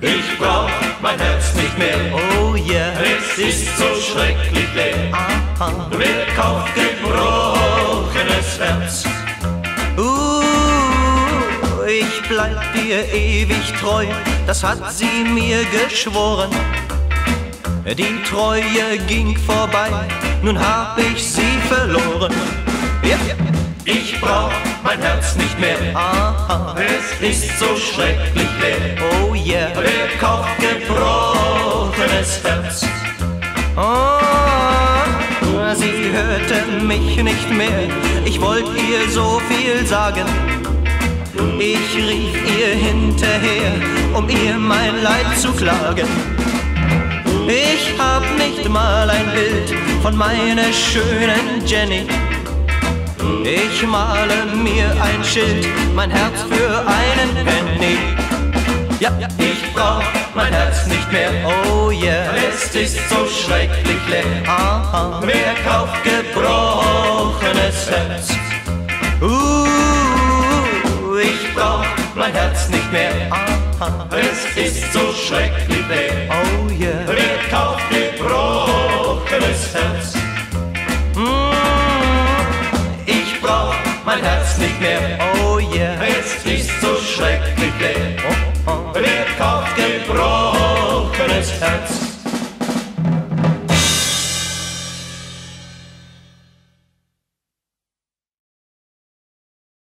Ich brauch mein Herz nicht mehr. Oh yeah. Es ist so schrecklich leer. Aha. Wer kauft gebrochenes Herz? Uh, ich bleib dir ewig treu, das hat sie mir geschworen. Die Treue ging vorbei, nun hab ich sie verloren. Ja. Ich brauch mein Herz nicht mehr. Aha. Es ist so schrecklich leer. Oh yeah. Wer kauft gebrochenes Herz? Oh, sie hörte mich nicht mehr. Ich wollte ihr so viel sagen. Ich rief ihr hinterher, um ihr mein Leid zu klagen. Ich hab nicht mal ein Bild von meiner schönen Jenny. Ich male mir ein Schild, mein Herz für einen Penny. Ja, Ich brauch mein Herz nicht mehr. oh yeah. Es ist so schrecklich leer. Aha. Wer kauft gebrochenes Herz? Uh, ich Brauch mein Herz nicht mehr. Aha. Es ist so schrecklich leer. Oh yeah. Wer kauft mein Herz nicht mehr. oh yeah. Es ist so schrecklich leer. Oh, oh. Wer kauft gebrochenes Herz?